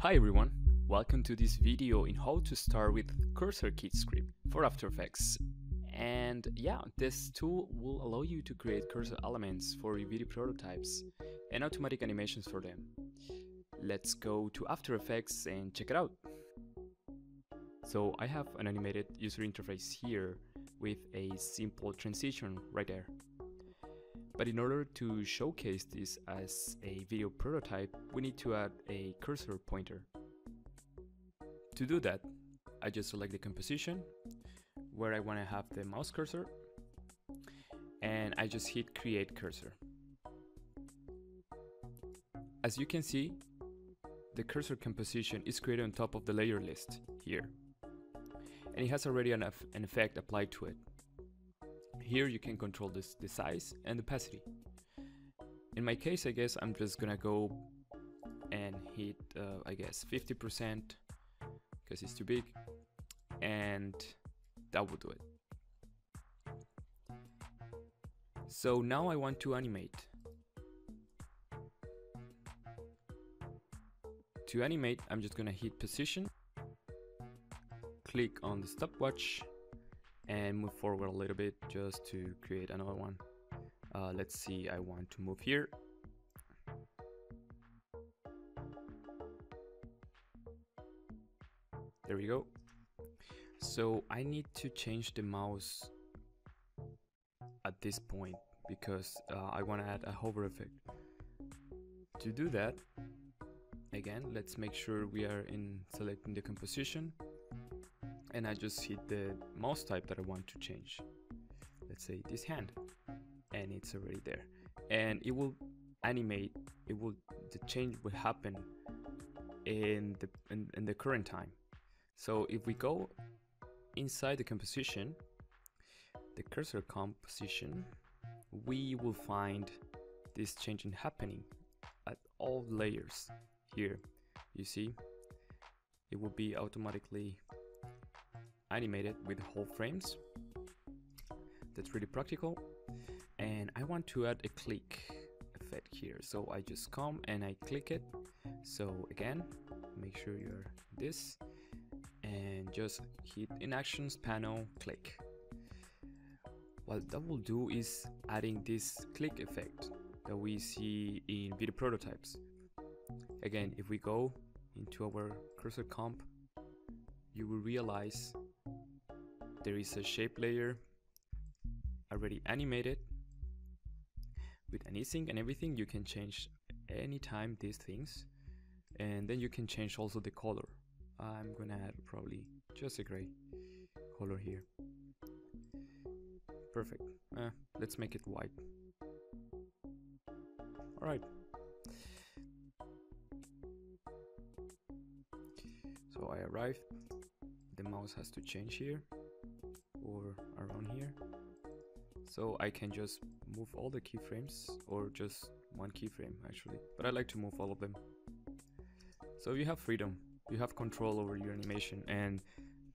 Hi everyone, welcome to this video in how to start with CursorKit script for After Effects. And yeah, this tool will allow you to create cursor elements for your video prototypes and automatic animations for them. Let's go to After Effects and check it out. So I have an animated user interface here with a simple transition right there. But in order to showcase this as a video prototype, we need to add a cursor pointer. To do that, I just select the composition where I want to have the mouse cursor and I just hit create cursor. As you can see, the cursor composition is created on top of the layer list here and it has already an, effect applied to it. Here you can control this, the size and opacity. In my case, I guess I'm just gonna go and hit, uh, I guess, 50% because it's too big and that will do it. So now I want to animate. To animate, I'm just gonna hit position, click on the stopwatch and move forward a little bit just to create another one. Uh, let's see, I want to move here. There we go. So I need to change the mouse at this point because uh, I want to add a hover effect. To do that, again, let's make sure we are in selecting the composition and I just hit the mouse type that I want to change. Let's say this hand and it's already there. And it will animate it will the change will happen in the in, in the current time. So if we go inside the composition the cursor composition we will find this changing happening at all layers here. You see? It will be automatically animated with whole frames. That's really practical. And I want to add a click effect here. So I just come and I click it. So again, make sure you're this and just hit in actions panel click. What that will do is adding this click effect that we see in video prototypes. Again, if we go into our cursor comp, you will realize there is a shape layer already animated with anything and everything you can change anytime these things. And then you can change also the color. I'm gonna add probably just a gray color here. Perfect. Uh, let's make it white. All right so I arrived. The mouse has to change here so I can just move all the keyframes or just one keyframe actually. But I like to move all of them. So you have freedom. You have control over your animation and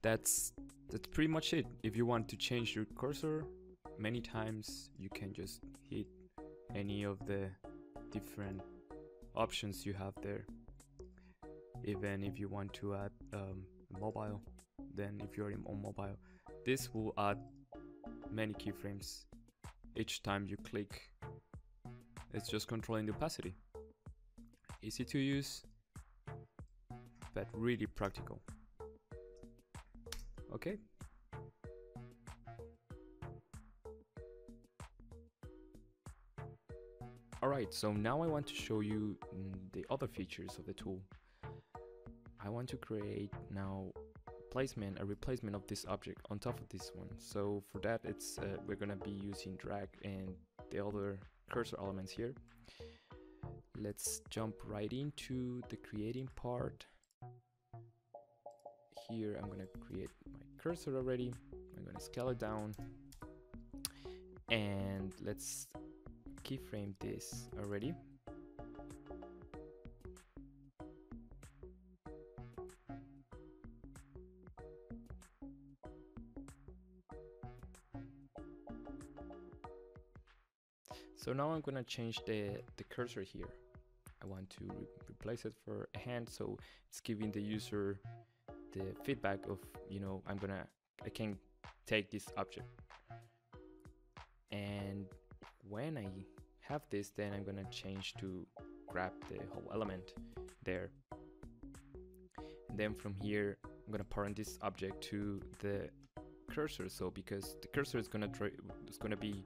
that's that's pretty much it. If you want to change your cursor many times you can just hit any of the different options you have there. Even if you want to add um, mobile then if you're on mobile this will add many keyframes each time you click. It's just controlling the opacity. Easy to use, but really practical. Okay. Alright, so now I want to show you mm, the other features of the tool. I want to create now placement, a replacement of this object on top of this one. So for that, it's uh, we're gonna be using drag and the other cursor elements here. Let's jump right into the creating part. Here I'm gonna create my cursor already. I'm gonna scale it down and let's keyframe this already. So now I'm gonna change the, the cursor here. I want to re place it for a hand so it's giving the user the feedback of you know I'm gonna I can take this object. And when I have this then I'm gonna change to grab the whole element there. And then from here I'm gonna parent this object to the cursor. So because the cursor is gonna is gonna be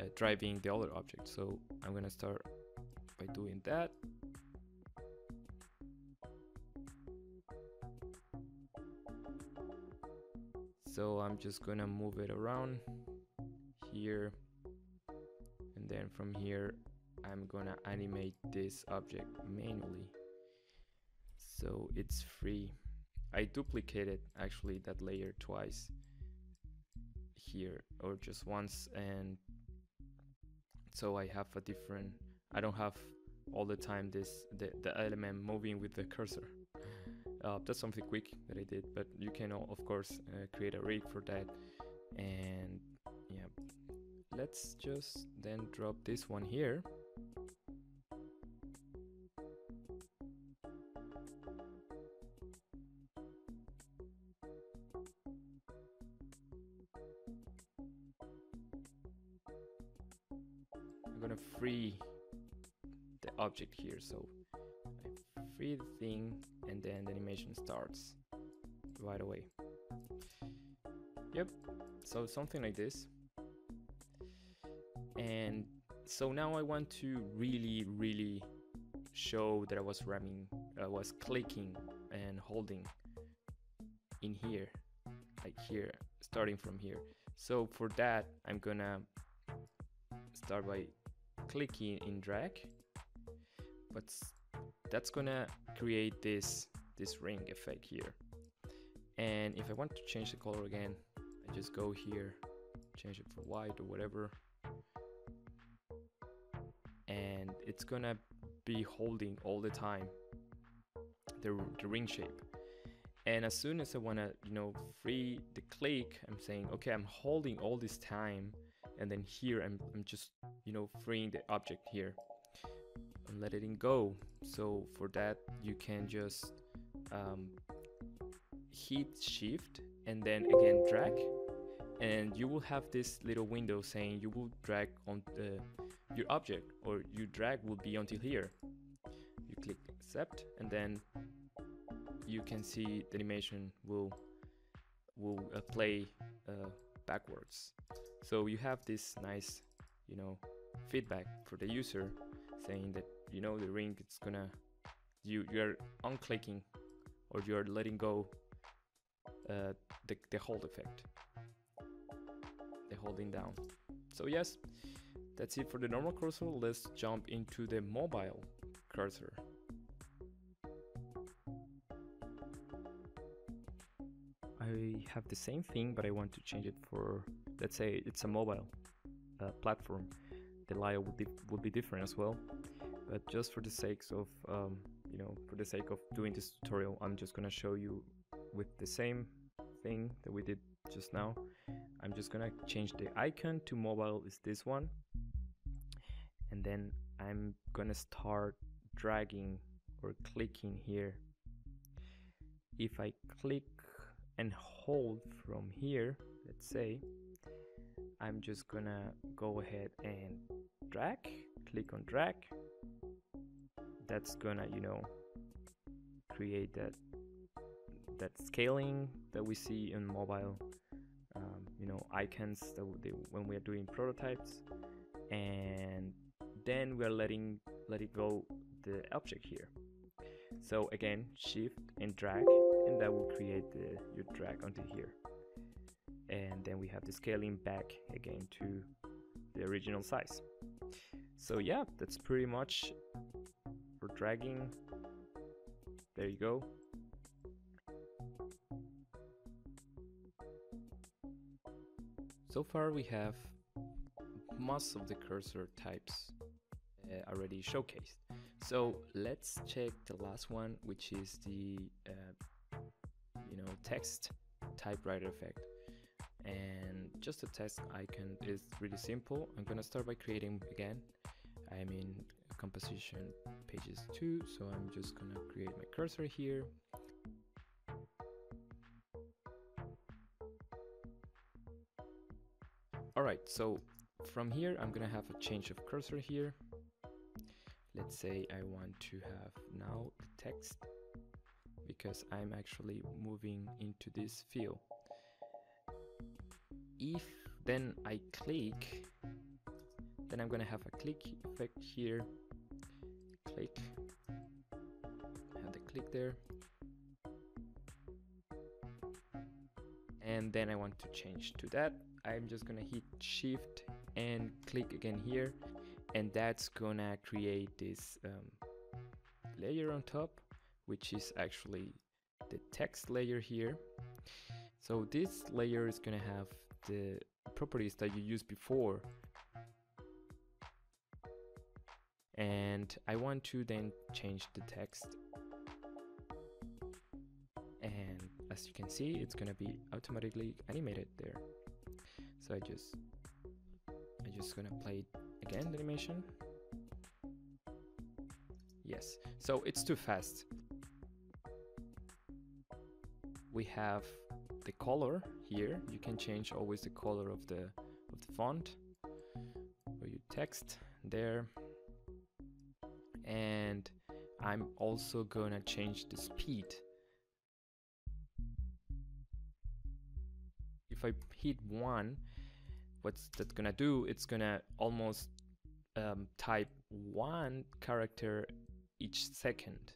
uh, driving the other object. So I'm gonna start by doing that. So I'm just gonna move it around here. And then from here I'm gonna animate this object manually. So it's free. I duplicated actually that layer twice here or just once and so I have a different I don't have all the time this the, the element moving with the cursor. Uh, that's something quick that I did but you can of course uh, create a rig for that. And yeah let's just then drop this one here I'm gonna free the object here. So I free the thing and then the animation starts right away. Yep. So something like this. And so now I want to really really show that I was ramming I was clicking and holding in here like here starting from here. So for that I'm gonna start by clicking in drag but that's gonna create this this ring effect here. And if I want to change the color again I just go here change it for white or whatever. And it's gonna be holding all the time the, the ring shape. And as soon as I want to you know free the click I'm saying okay I'm holding all this time and then here I'm, I'm just you know freeing the object here and letting it go. So for that you can just um, hit shift and then again drag. And you will have this little window saying you will drag on the, your object or your drag will be until here. You click accept and then you can see the animation will will uh, play uh, backwards so you have this nice you know feedback for the user saying that you know the ring it's gonna you you're unclicking or you're letting go uh, the, the hold effect the holding down. So yes that's it for the normal cursor. Let's jump into the mobile cursor. I have the same thing but I want to change it for let's say it's a mobile uh, platform the layout would be, would be different as well. But just for the sake of um, you know for the sake of doing this tutorial I'm just gonna show you with the same thing that we did just now. I'm just gonna change the icon to mobile is this one. And then I'm gonna start dragging or clicking here. If I click and hold from here let's say I'm just gonna go ahead and drag click on drag. That's gonna you know create that that scaling that we see in mobile um, you know icons that they, when we are doing prototypes. And then we're letting let it go the object here. So again shift and drag and that will create the your drag onto here and then we have the scaling back again to the original size. So yeah that's pretty much for dragging. There you go. So far we have most of the cursor types uh, already showcased. So let's check the last one which is the uh, you know text typewriter effect and just a text icon is really simple. I'm gonna start by creating again I mean composition pages 2 so I'm just gonna create my cursor here. Alright so from here I'm gonna have a change of cursor here. Let's say I want to have now the text because I'm actually moving into this field if then I click then I'm gonna have a click effect here. Click. Have the click there. And then I want to change to that. I'm just gonna hit shift and click again here. And that's gonna create this um, layer on top which is actually the text layer here. So this layer is gonna have the properties that you used before. And I want to then change the text. And as you can see it's gonna be automatically animated there. So I just I'm just gonna play again the animation. Yes so it's too fast. We have the color here. You can change always the color of the of the font. Or your text there. And I'm also gonna change the speed. If I hit one what's that gonna do? It's gonna almost um, type one character each second.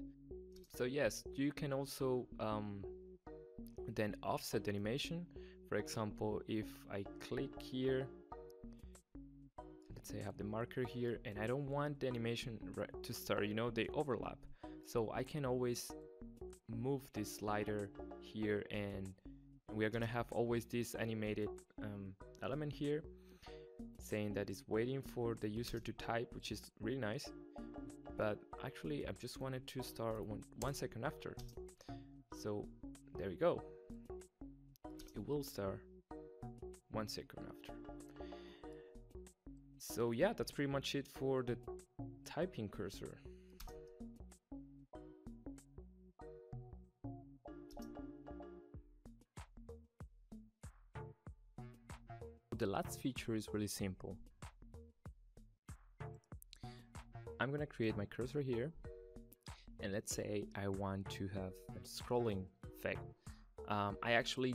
So yes you can also um, then offset the animation for example if I click here let's say I have the marker here and I don't want the animation to start you know they overlap. So I can always move this slider here and we are gonna have always this animated um, element here saying that it's waiting for the user to type which is really nice. But actually I just wanted to start one, one second after. So there we go it will start one second after so yeah that's pretty much it for the typing cursor the last feature is really simple. I'm gonna create my cursor here and let's say I want to have a scrolling effect. Um, I actually,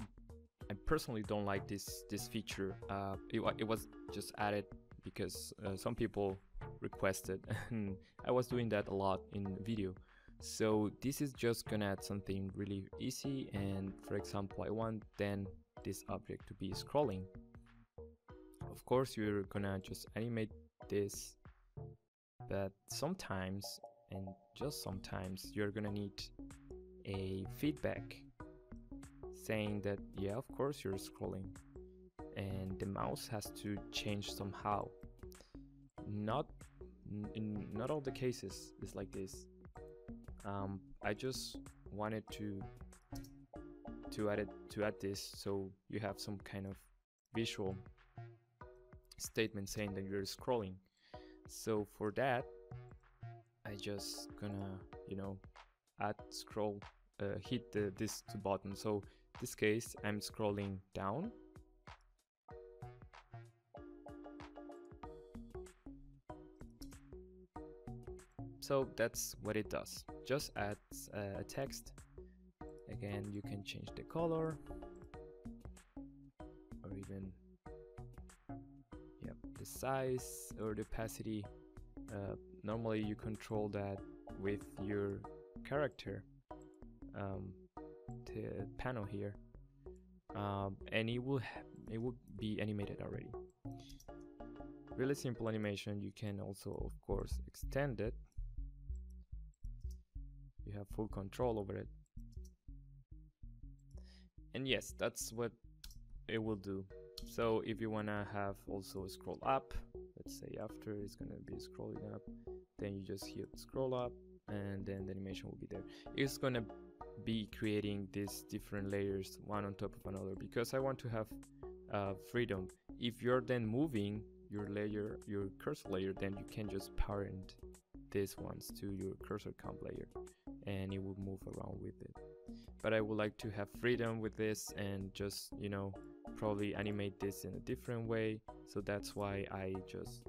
I personally don't like this this feature. Uh, it, it was just added because uh, some people requested and I was doing that a lot in video. So this is just gonna add something really easy and for example I want then this object to be scrolling of course you're gonna just animate this but sometimes and just sometimes you're gonna need a feedback saying that yeah of course you're scrolling and the mouse has to change somehow not in not all the cases is like this um, I just wanted to to add it to add this so you have some kind of visual statement saying that you're scrolling. So for that, I just gonna, you know, add scroll, uh, hit the, this two button. So this case, I'm scrolling down. So that's what it does. Just adds a text. Again, you can change the color or even yep, the size or the opacity uh, normally you control that with your character um, panel here um, and it will it will be animated already. Really simple animation. You can also of course extend it. You have full control over it. And yes that's what it will do. So if you want to have also scroll up let's say after it's going to be scrolling up then you just hit scroll up and then the animation will be there. It's going to be creating these different layers one on top of another because I want to have uh, freedom. If you're then moving your layer your cursor layer then you can just parent this ones to your cursor comp layer and it will move around with it. But I would like to have freedom with this and just you know probably animate this in a different way. So that's why I just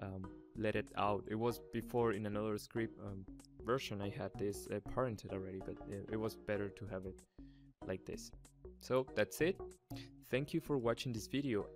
um, let it out. It was before in another script um, version I had this uh, parented already but it, it was better to have it like this. So that's it. Thank you for watching this video